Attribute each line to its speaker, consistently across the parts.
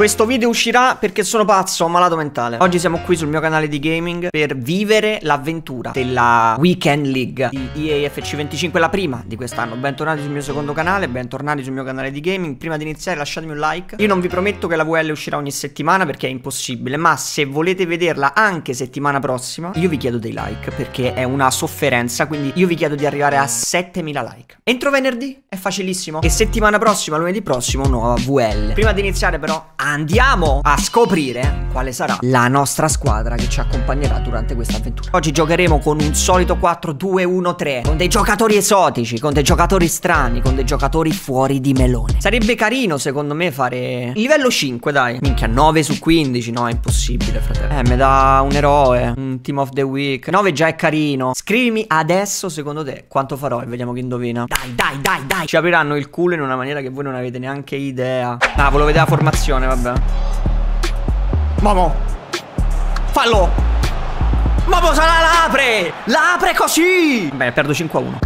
Speaker 1: Questo video uscirà perché sono pazzo, malato mentale. Oggi siamo qui sul mio canale di gaming per vivere l'avventura della Weekend League di EA FC25, la prima di quest'anno. Bentornati sul mio secondo canale, bentornati sul mio canale di gaming. Prima di iniziare lasciatemi un like. Io non vi prometto che la VL uscirà ogni settimana perché è impossibile, ma se volete vederla anche settimana prossima, io vi chiedo dei like perché è una sofferenza, quindi io vi chiedo di arrivare a 7000 like. Entro venerdì è facilissimo e settimana prossima, lunedì prossimo, nuova VL. Prima di iniziare però andiamo a scoprire quale sarà la nostra squadra che ci accompagnerà durante questa avventura. Oggi giocheremo con un solito 4-2-1-3, con dei giocatori esotici, con dei giocatori strani, con dei giocatori fuori di melone. Sarebbe carino secondo me fare livello 5, dai. Minchia, 9 su 15, no, è impossibile, fratello. Eh, mi dà un eroe, un team of the week. 9 già è carino. Scrivimi adesso, secondo te, quanto farò e vediamo chi indovina. Dai, dai, dai, dai. Ci apriranno il culo in una maniera che voi non avete neanche idea. Ah, volevo vedere la formazione, vabbè. Momo. Fallo. Momo se la apre. La apre così. Beh, perdo 5 a 1.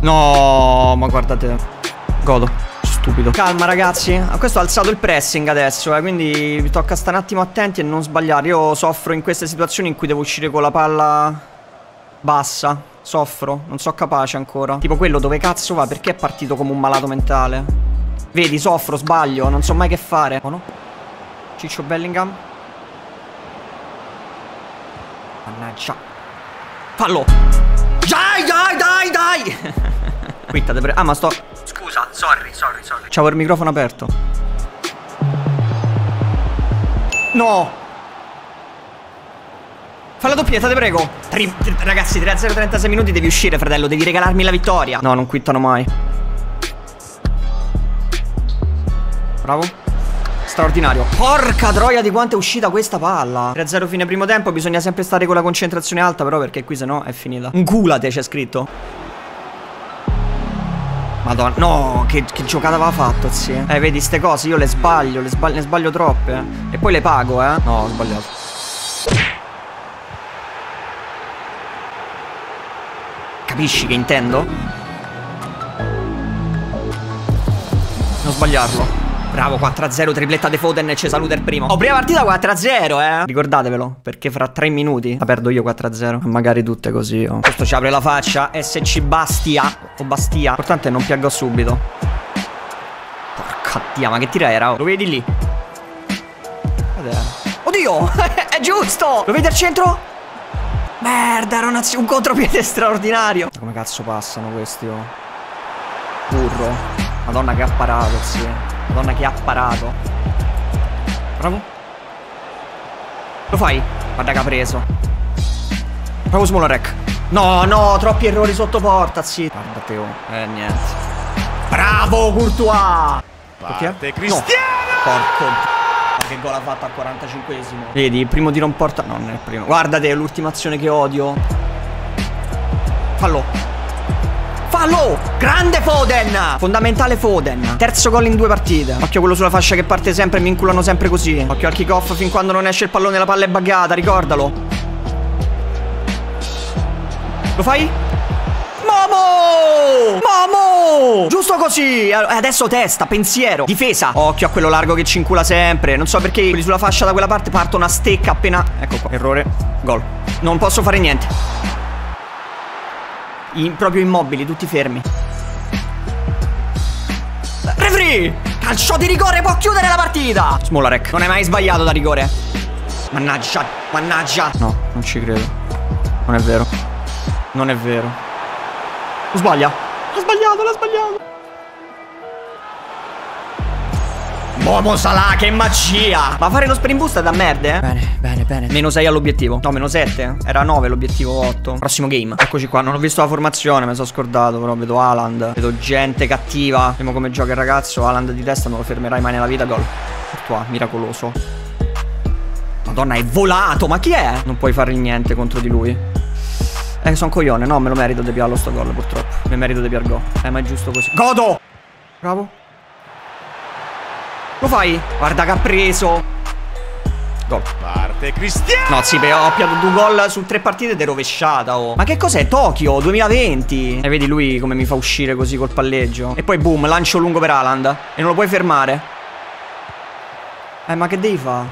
Speaker 1: No, ma guardate. Godo. Stupido. Calma ragazzi. Questo ha alzato il pressing adesso, eh, quindi vi tocca stare un attimo attenti e non sbagliare. Io soffro in queste situazioni in cui devo uscire con la palla bassa. Soffro, non so capace ancora. Tipo quello dove cazzo va? Perché è partito come un malato mentale? Vedi, soffro, sbaglio, non so mai che fare. Oh no? Ciccio Bellingham. Mannaggia. Fallo. Dai, dai, dai, dai. Quittate pre... Ah, ma sto... Scusa, sorry, sorry, sorry. C'avevo il microfono aperto. No. Fa la doppietta, te prego. Tri ragazzi, 3-0, 36 minuti devi uscire, fratello. Devi regalarmi la vittoria. No, non quittano mai. Bravo. Straordinario. Porca troia di quanto è uscita questa palla. 3-0 fine primo tempo. Bisogna sempre stare con la concentrazione alta, però, perché qui se no è finita. Un culate c'è scritto. Madonna, no, che, che giocata aveva fatto, zia. Eh, vedi, ste cose io le sbaglio, le sbaglio, ne sbaglio troppe. Eh. E poi le pago, eh. No, ho sbagliato. Capisci che intendo? Non sbagliarlo. Bravo, 4-0, tripletta De Foden ci saluta il primo. Oh, prima partita 4-0, eh. Ricordatevelo, perché fra 3 minuti la perdo io 4-0. Magari tutte così, oh. Questo ci apre la faccia. SC Bastia. O Bastia. L'importante è non piaggo subito. Porca dia, ma che tira era? Oh. Lo vedi lì? Cos'è? Oddio! è giusto! Lo vedi al centro? Merda, era un, un contropiede straordinario. Come cazzo passano questi, oh? Burro. Madonna che ha parato, sì. Madonna che ha parato. Bravo Lo fai? Guarda che ha preso. Bravo Smolarek No, no, troppi errori sotto porta, sì. Guarda Teo. Eh, niente. Bravo Courtois!
Speaker 2: Parte Cristiano!
Speaker 1: No. Porco che gol ha fatto al 45esimo Vedi, il primo tiro in porta No, non è il primo. Guardate, l'ultima azione che odio. Fallo Fallo! Grande Foden! Fondamentale Foden. Terzo gol in due partite. Occhio quello sulla fascia che parte sempre mi inculano sempre così. Occhio al kick-off fin quando non esce il pallone la palla è buggata, ricordalo. Lo fai? Momo! Momo! Giusto così! Adesso testa, pensiero, difesa. Occhio a quello largo che ci incula sempre. Non so perché quelli sulla fascia da quella parte partono a stecca appena... Ecco qua. Errore. Gol. Non posso fare niente in, proprio immobili, tutti fermi. Referee! Calcio di rigore può chiudere la partita! Smolarek, non hai mai sbagliato da rigore. Mannaggia, mannaggia. No, non ci credo. Non è vero. Non è vero. Sbaglia. L'ha sbagliato, l'ha sbagliato. Momo Salah, che magia! Ma fare lo sprint boost è da merda, eh? Bene, bene, bene. Meno 6 all'obiettivo. No, meno 7. Era 9 l'obiettivo 8. Prossimo game. Eccoci qua. Non ho visto la formazione, mi sono scordato. Però vedo Haaland. Vedo gente cattiva. Vediamo come gioca il ragazzo. Haaland di testa non lo fermerai mai nella vita. Gol. Qua, miracoloso. Madonna, è volato. Ma chi è? Non puoi fare niente contro di lui. Eh, sono coglione. No, me lo merito di piarlo sto gol, purtroppo. Me merito di piar gol. Eh, ma è giusto così. Godo! Bravo. Lo fai? Guarda che ha preso. Gol.
Speaker 2: Parte Cristiano.
Speaker 1: No, sì, beh, ho piato due gol su tre partite ed è rovesciata. Oh. Ma che cos'è? Tokyo 2020. E vedi lui come mi fa uscire così col palleggio. E poi boom, lancio lungo per Haaland. E non lo puoi fermare. Eh, ma che devi fare?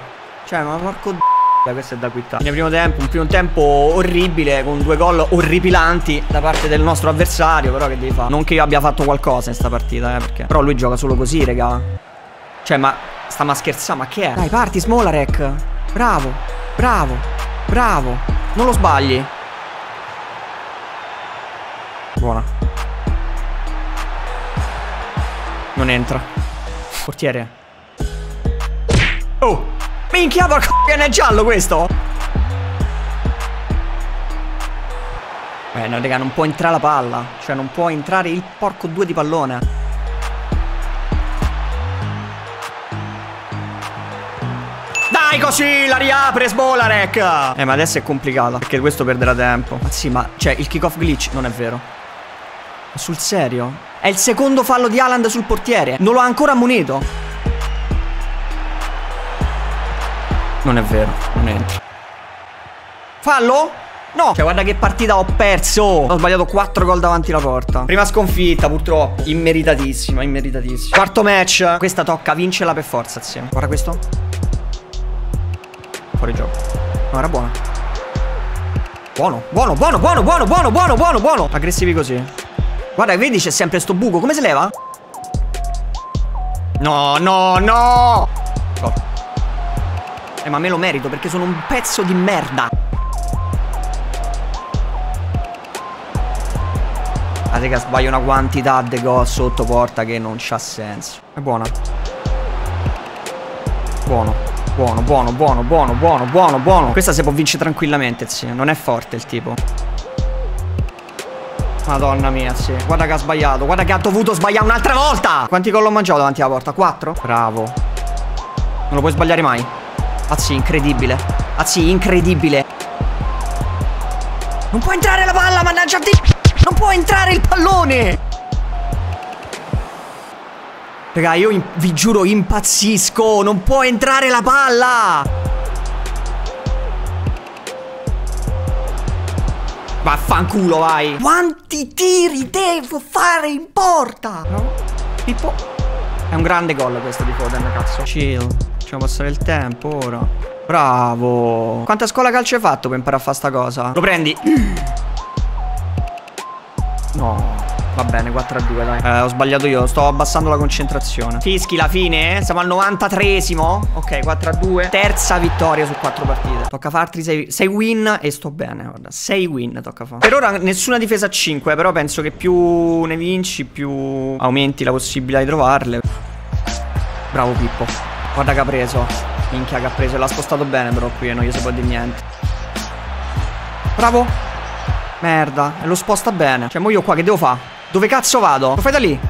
Speaker 1: Cioè, ma porco d***o, questo è da quittare. Fine primo tempo, un primo tempo orribile, con due gol orripilanti da parte del nostro avversario, però che devi fare? Non che io abbia fatto qualcosa in sta partita, eh, perché... Però lui gioca solo così, raga. Cioè, ma... Sta ma scherzando, ma che è? Dai, parti, Smolarek. Bravo, bravo, bravo. Non lo sbagli. Buona. Non entra. Portiere. Oh! Minchia, porco è giallo questo! Eh no, raga, non può entrare la palla. Cioè, non può entrare il porco 2 di pallone. Così, la riapre Smolarek! Eh, ma adesso è complicata, perché questo perderà tempo. Ma sì, ma, cioè, il kickoff glitch non è vero. Ma sul serio? È il secondo fallo di Haaland sul portiere. Non lo ha ancora ammonito. Non è vero, non entra. Fallo? No Cioè guarda che partita ho perso Ho sbagliato 4 gol davanti alla porta Prima sconfitta purtroppo Immeritatissima, immeritatissima Quarto match Questa tocca vincerla per forza assieme Guarda questo Fuori gioco. No era buona Buono, buono, buono, buono, buono, buono, buono, buono, buono. Aggressivi così. Guarda vedi c'è sempre sto buco Come se leva? No, no, no! Gol. Eh ma me lo merito perché sono un pezzo di merda. Ah raga sbaglio una quantità di gol sotto porta che non c'ha senso. È buona Buono Buono, buono, buono, buono, buono, buono, buono Questa si può vincere tranquillamente, sì Non è forte il tipo Madonna mia, sì Guarda che ha sbagliato Guarda che ha dovuto sbagliare un'altra volta Quanti gol ho mangiato davanti alla porta? Quattro? Bravo Non lo puoi sbagliare mai Azzi, incredibile. Azzi, incredibile. Non può entrare la palla, mannaggia. Non può entrare il pallone! Raga, io vi giuro impazzisco. Non può entrare la palla! Vaffanculo, vai. Quanti tiri devo fare in porta? No? Pippo. È un grande gol questo di Foden, cazzo. Chill. Facciamo passare il tempo ora. Bravo. Quanta scuola calcio hai fatto per imparare a fare sta cosa? Lo prendi. bene, 4 a 2, dai. Eh, ho sbagliato io, sto abbassando la concentrazione. Fischi la fine, eh? Siamo al 93esimo. Ok, 4 a 2. Terza vittoria su 4 partite. Tocca farti 6, win e sto bene, guarda. 6 win tocca fare. Per ora nessuna difesa a 5, però penso che più ne vinci, più aumenti la possibilità di trovarle. Bravo Pippo. Guarda che ha preso. Minchia che ha preso. L'ha spostato bene però qui e non gli si può dire niente. Bravo. Merda. E lo sposta bene. Cioè, mo io qua che devo fare? Dove cazzo vado? Lo fai da lì?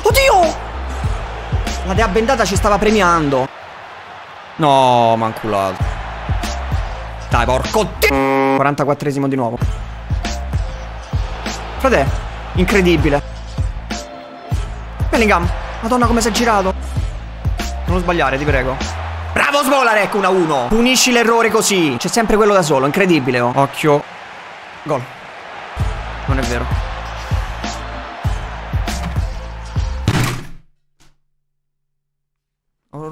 Speaker 1: Oddio! La dea bendata ci stava premiando. No, manculato. Dai, porco di... 44esimo di nuovo. Frate, incredibile. Bellingham. Madonna come si è girato. Non sbagliare, ti prego. Bravo Smolarek 1-1. Punisci l'errore così. C'è sempre quello da solo, incredibile. Oh. Occhio. Gol. Non è vero.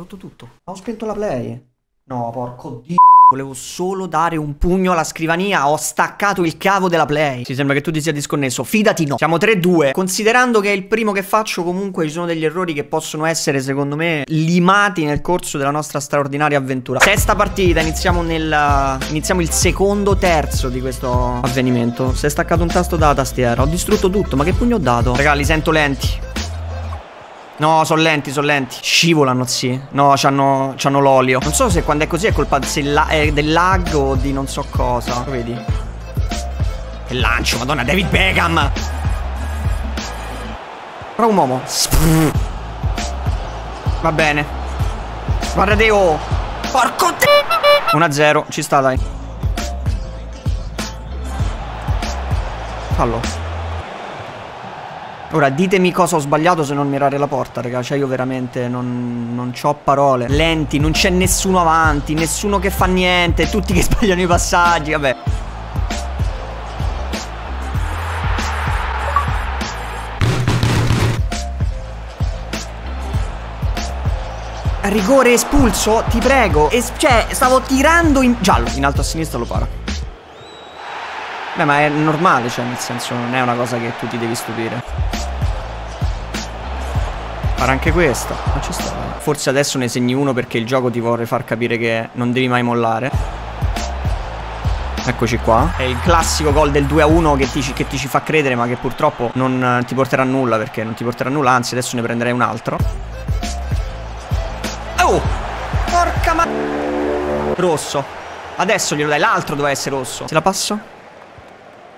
Speaker 1: Rotto tutto. Ho spento la play. No, porco dio. Volevo solo dare un pugno alla scrivania, ho staccato il cavo della play. Si sembra che tu ti sia disconnesso, fidati no. Siamo 3-2. Considerando che è il primo che faccio, comunque ci sono degli errori che possono essere, secondo me, limati nel corso della nostra straordinaria avventura. Sesta partita, iniziamo nel... iniziamo il secondo terzo di questo avvenimento. Si è staccato un tasto dalla tastiera, ho distrutto tutto, ma che pugno ho dato? Raga, li sento lenti. No, sono lenti, sono lenti. Scivolano, sì. No, c'hanno, l'olio. Non so se quando è così è colpa la è del lag o di non so cosa. Lo vedi? Che lancio, madonna, David Beckham. Bravo un uomo. Va bene. Guardate, oh. Porco te 1-0, ci sta, dai. Fallo. Ora ditemi cosa ho sbagliato se non mirare la porta, raga. Cioè io veramente non, non ho parole. Lenti, non c'è nessuno avanti, nessuno che fa niente, tutti che sbagliano i passaggi, vabbè. Rigore espulso, ti prego. Es cioè, stavo tirando in giallo. In alto a sinistra lo para. Beh, ma è normale, cioè, nel senso, non è una cosa che tu ti devi stupire. Para anche questa. Non ci sta. Forse adesso ne segni uno perché il gioco ti vorrei far capire che non devi mai mollare. Eccoci qua. È il classico gol del 2-1 che che ti ci fa credere, ma che purtroppo non ti porterà a nulla perché non ti porterà a nulla. Anzi, adesso ne prenderei un altro. Oh! Porca ma... Rosso. Adesso glielo dai. L'altro doveva essere rosso. Se la passo?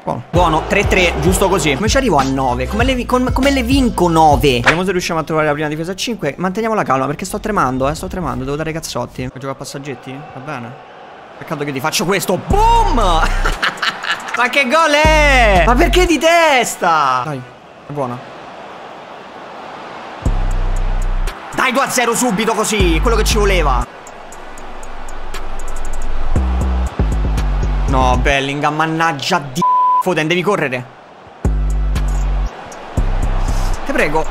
Speaker 1: Buono. Buono. 3-3, giusto così. Come ci arrivo a 9? Come le, com come le vinco 9? Vediamo se riusciamo a trovare la prima difesa a 5. Manteniamo la calma perché sto tremando, eh. Sto tremando. Devo dare cazzotti. Vuoi giocare a passaggetti? Va bene. Peccato che ti faccio questo. Boom! Ma che gol è? Ma perché di testa? Dai, è buona. Dai 2-0 subito così, quello che ci voleva. No, Bellingham, mannaggia di... Foden, devi correre. Ti prego.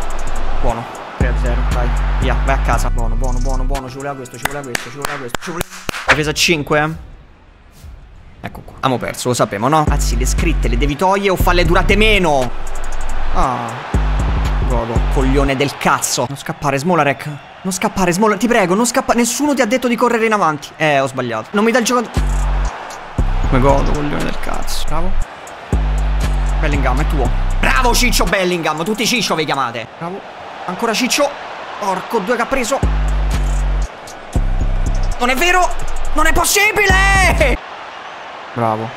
Speaker 1: Buono. 3-0, dai. Via, vai a casa. Buono, buono, buono, buono. Ci voleva questo, ci voleva questo, ci voleva questo. Ci voleva... Difesa 5. Ecco qua. Abbiamo perso, lo sappiamo, no? Anzi, le scritte le devi togliere o farle durate meno. Ah. Godo, coglione del cazzo. Non scappare, Smolarek. Non scappare, Smolarek. Ti prego, non scappare. Nessuno ti ha detto di correre in avanti. Eh, ho sbagliato. Non mi dà il gioco. Come godo, coglione del cazzo. Bravo. Bellingham, è tuo. Bravo Ciccio Bellingham. Tutti Ciccio vi chiamate. Bravo. Ancora Ciccio. Porco due che ha preso. Non è vero. Non è possibile. Bravo.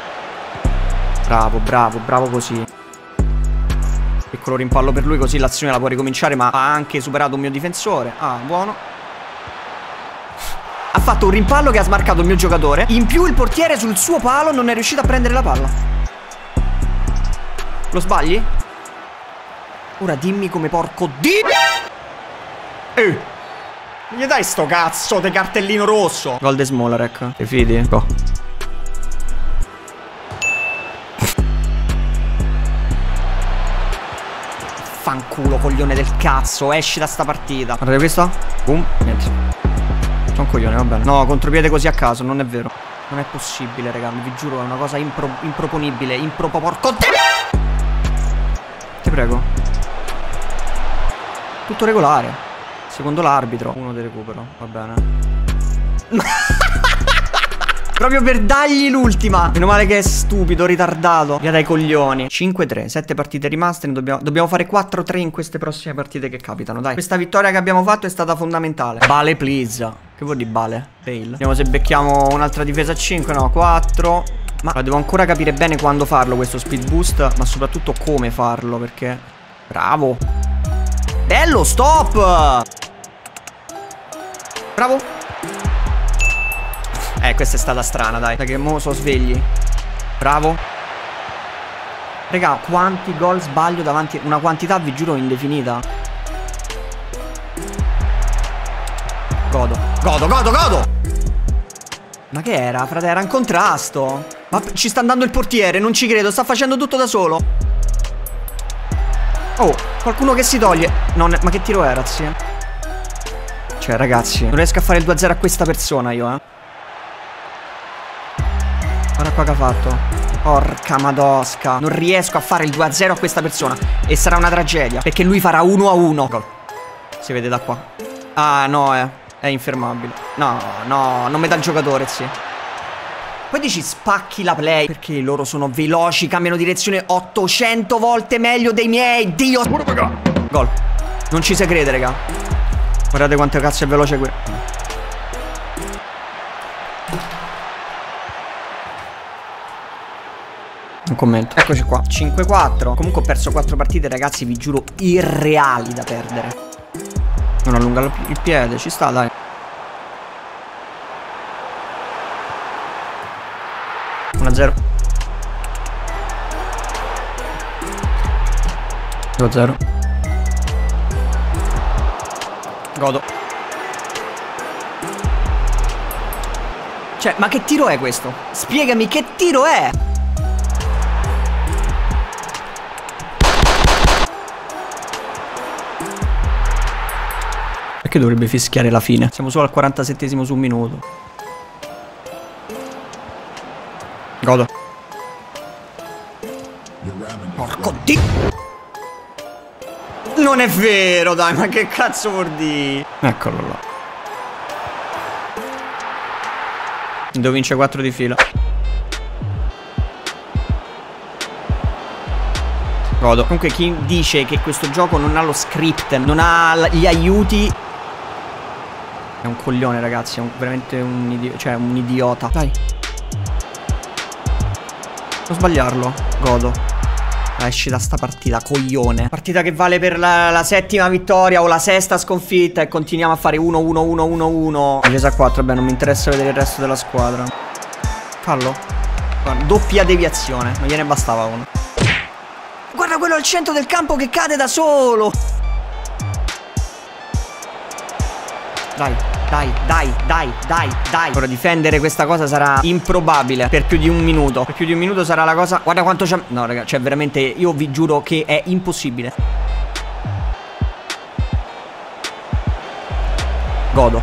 Speaker 1: Bravo, bravo, bravo così. Piccolo rimpallo per lui così l'azione la può ricominciare ma ha anche superato un mio difensore Ah, buono Ha fatto un rimpallo che ha smarcato il mio giocatore In più il portiere sul suo palo non è riuscito a prendere la palla Lo sbagli? Ora dimmi come porco di... Eh Gli dai sto cazzo di cartellino rosso Gol de Smolarek Ti fidi? Go Fanculo, coglione del cazzo. Esci da sta partita. Guardate questa. Boom. Niente. Sono un coglione, va bene. No, contropiede così a caso, non è vero. Non è possibile, raga. Vi giuro, è una cosa impro improponibile. Impropo porco. Ti prego. Tutto regolare. Secondo l'arbitro. Uno di recupero, va bene. Proprio per dargli l'ultima. Meno male che è stupido, ritardato. Via dai coglioni. 5-3, 7 partite rimaste. Dobbiamo, dobbiamo, fare 4-3 in queste prossime partite che capitano. Dai. Questa vittoria che abbiamo fatto è stata fondamentale. Bale, please. Che vuol dire bale? Fail. Vediamo se becchiamo un'altra difesa a 5. No, 4. Ma devo ancora capire bene quando farlo questo speed boost. Ma soprattutto come farlo. Perché. Bravo. Bello, stop. Bravo. Eh, questa è stata strana, dai. Che mo so svegli. Bravo. Raga, quanti gol sbaglio davanti Una quantità, vi giuro, indefinita Godo Godo, godo, godo Ma che era, frate? Era in contrasto Ma ci sta andando il portiere, non ci credo Sta facendo tutto da solo. Oh, qualcuno che si toglie. Non, Ma che tiro è, ragazzi? Cioè, ragazzi Non riesco a fare il 2-0 a questa persona io, eh. Guarda qua che ha fatto. Porca madosca. Non riesco a fare il 2-0 a questa persona. E sarà una tragedia Perché lui farà 1-1 Gol. Si vede da qua. Ah no eh. È infermabile. No no Non mi dà il giocatore sì poi dici spacchi la play Perché loro sono veloci Cambiano direzione 800 volte meglio dei miei Dio Gol Non ci si crede raga Guardate quanto cazzo è veloce qui Un commento. Eccoci qua. 5-4. Comunque ho perso 4 partite, ragazzi, vi giuro, irreali da perdere. Non allunga il piede, ci sta, dai. Una 0 2 0 Godo Cioè, ma che tiro è questo? Spiegami che tiro è? Perché dovrebbe fischiare la fine? Siamo solo al 47 su un minuto. Godo. Porco di... Non è vero, dai, ma che cazzo vuol dire? Eccolo là. Devo vincere 4 di fila. Godo. Comunque chi dice che questo gioco non ha lo script, non ha gli aiuti È un coglione ragazzi, è un, veramente un, idi cioè, un idiota Dai Non sbagliarlo, godo. Esci da sta partita, coglione. Partita che vale per la, la, settima vittoria o la sesta sconfitta E continuiamo a fare 1-1-1-1-1 Difesa 4, beh non mi interessa vedere il resto della squadra. Fallo. Guarda, Doppia deviazione, non gliene bastava uno. Guarda quello al centro del campo che cade da solo. Dai, dai, dai, dai, dai, dai Ora difendere questa cosa sarà improbabile Per più di un minuto Per più di un minuto sarà la cosa Guarda quanto c'è No raga, cioè veramente io vi giuro che è impossibile Godo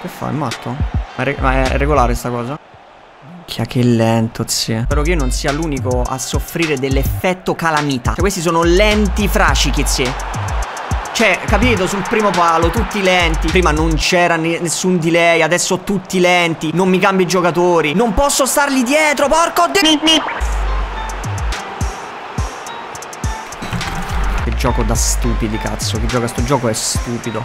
Speaker 1: Che fa? È matto? Ma è, ma è regolare sta cosa? Minchia che lento zio Spero che io non sia l'unico a soffrire dell'effetto calamita Cioè questi sono lenti frascichi zio Cioè capito? Sul primo palo tutti lenti. Prima non c'era nessun delay Adesso tutti lenti. Non mi cambio i giocatori. Non posso stargli dietro porco di... Che gioco da stupidi cazzo. Chi gioca sto gioco è stupido.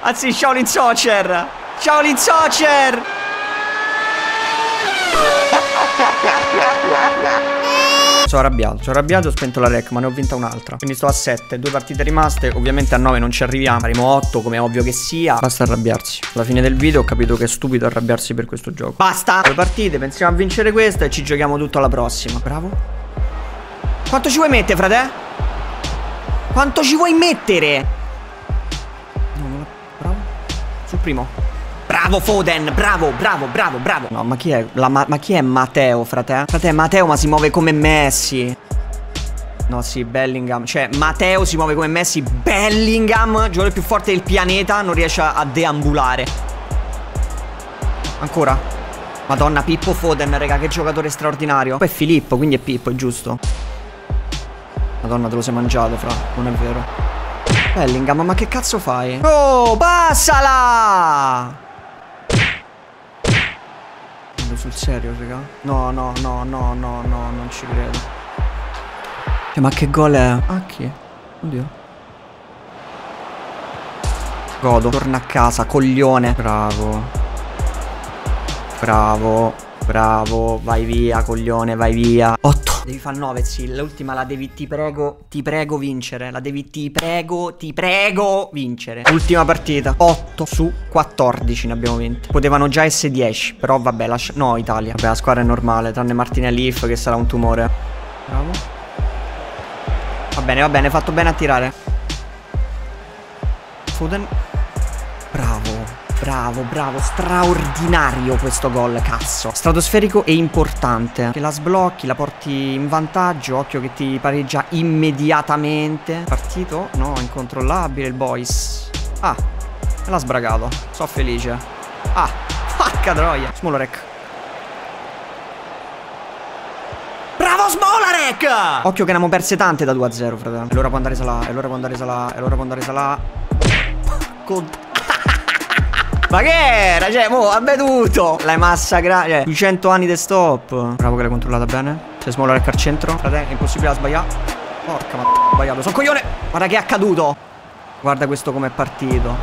Speaker 1: Anzi Shaolin Soccer Shaolin Soccer sono arrabbiato, sono arrabbiato, ho spento la rec, ma ne ho vinta un'altra. Quindi sto a 7, due partite rimaste. Ovviamente a 9 non ci arriviamo. Faremo 8, come ovvio che sia. Basta arrabbiarsi. Alla fine del video ho capito che è stupido arrabbiarsi per questo gioco. Basta! Due partite, pensiamo a vincere questa e ci giochiamo tutto alla prossima. Bravo. Quanto ci vuoi mettere, frate? Quanto ci vuoi mettere? No, no, bravo. Sul primo. Bravo Foden, bravo, bravo, bravo, bravo. No, ma chi è, la, ma, ma chi è Matteo, frate? Frate, Matteo ma si muove come Messi. No, sì, Bellingham. Cioè, Matteo si muove come Messi. Bellingham, giocatore più forte del pianeta Non riesce a deambulare. Ancora? Madonna, Pippo Foden, raga, che giocatore straordinario. Poi è Filippo, quindi è Pippo, è giusto. Madonna, te lo sei mangiato, fra Non è vero. Bellingham, ma che cazzo fai? Oh, passala! Sul serio, raga? No, no, no, no, no, no, non ci credo. Cioè, ma che gol è? Ah, chi? Oddio. Godo. Torna a casa, coglione. Bravo. Bravo. Bravo. Vai via, coglione, vai via. 8. Devi fare 9, sì. L'ultima la devi, ti prego, ti prego vincere. La devi, ti prego, ti prego vincere. Ultima partita. 8 su 14 ne abbiamo vinte. Potevano già essere 10, però vabbè, lascia... No, Italia. Vabbè, la squadra è normale, tranne Martinelli If che sarà un tumore. Bravo. Va bene, va bene, fatto bene a tirare. Foden. Bravo. Bravo, bravo, straordinario questo gol, cazzo Stratosferico e importante Che la sblocchi, la porti in vantaggio Occhio che ti pareggia immediatamente Partito? No, incontrollabile il boys Ah, me l'ha sbragato So felice Ah, facca troia Smolorek Bravo Smolarek! Occhio che ne abbiamo perse tante da 2 a 0, fratello. E allora può andare Salah, e allora può andare Salah, e allora può andare Salah. Con... Ma che era? Cioè, mo, ha veduto. L'hai massacrata. Cioè, 200 anni di stop. Bravo che l'hai controllata bene. Se smolla al centro. Fratello, è impossibile da sbagliare. Porca ma sbagliato. Sono coglione. Guarda che è accaduto. Guarda questo com'è partito.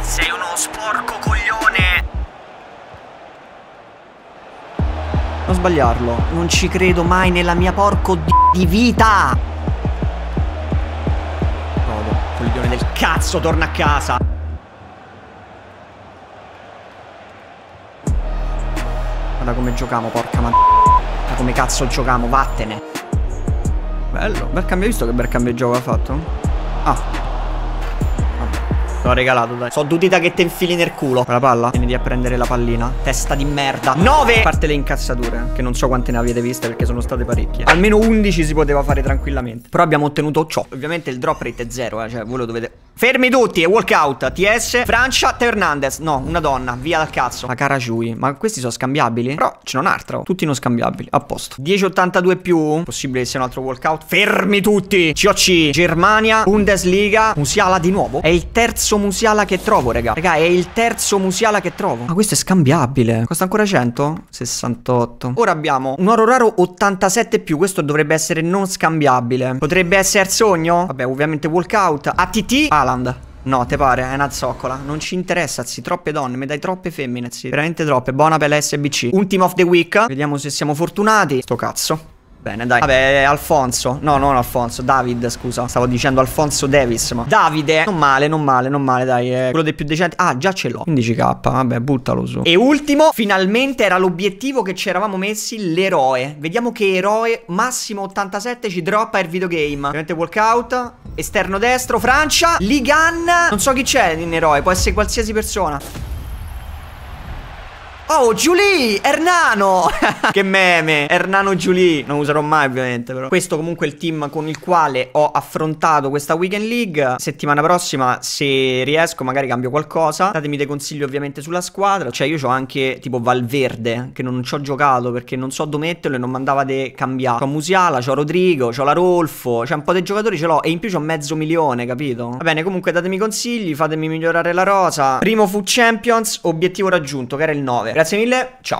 Speaker 1: Sei uno sporco coglione. Non sbagliarlo. Non ci credo mai nella mia porco di vita. Coglione del cazzo, torna a casa. Guarda come giochiamo, porca ma... Guarda come cazzo giochiamo, vattene. Bello. Bel cambio, visto che bel cambio di gioco ha fatto? Ah. L'ho regalato, dai. So dudita che te infili nel culo. La palla? Vieni a prendere la pallina. Testa di merda. 9! A parte le incazzature, che non so quante ne avete viste perché sono state parecchie. Almeno 11 si poteva fare tranquillamente. Però abbiamo ottenuto ciò. Ovviamente il drop rate è zero, eh. Cioè, voi lo dovete... Fermi tutti, walkout, TS, Francia, Teo Hernandez. No, una donna, via dal cazzo. La cara Jui. Ma questi sono scambiabili? Però ce n'è un altro. Tutti non scambiabili. A posto. 10,82 più. Possibile che sia un altro walkout. Fermi tutti. COC, Germania, Bundesliga, Musiala di nuovo. È il terzo Musiala che trovo, raga. Raga, è il terzo Musiala che trovo. Ma questo è scambiabile. Costa ancora 100? 68. Ora abbiamo un oro raro 87 più. Questo dovrebbe essere non scambiabile. Potrebbe essere sogno? Vabbè, ovviamente walkout. ATT. Haaland. No, te pare, è una zoccola. Non ci interessa, zi. Troppe donne, mi dai troppe femmine, zi. Veramente troppe. Buona per la SBC. Ultimo of the week. Vediamo se siamo fortunati. Sto cazzo. Bene, dai. Vabbè, Alfonso. No, non Alfonso. David, scusa. Stavo dicendo Alfonso Davis. Ma Davide. Non male, non male, non male, dai. È quello dei più decenti. Ah, già ce l'ho. 15k. Vabbè, buttalo su. E ultimo, finalmente era l'obiettivo che ci eravamo messi. L'eroe. Vediamo che eroe massimo 87 ci droppa il videogame. Ovviamente walkout. Esterno destro, Francia. Ligan. Non so chi c'è in eroe. Può essere qualsiasi persona. Oh, Giulie! Ernano! che meme! Ernano Giulie. Non userò mai, ovviamente, però. Questo comunque è il team con il quale ho affrontato questa Weekend League. Settimana prossima, se riesco, magari cambio qualcosa. Datemi dei consigli, ovviamente, sulla squadra. Cioè, io ho anche, tipo, Valverde, che non ci ho giocato perché non so dove metterlo e non mandava di cambiare. Ho Musiala, c'ho Rodrigo, c'ho la Rolfo. C'è un po' di giocatori ce l'ho. E in più c'ho mezzo milione, capito? Va bene, comunque datemi consigli, fatemi migliorare la rosa. Primo fu Champions, obiettivo raggiunto, che era il 9. Grazie mille, ciao.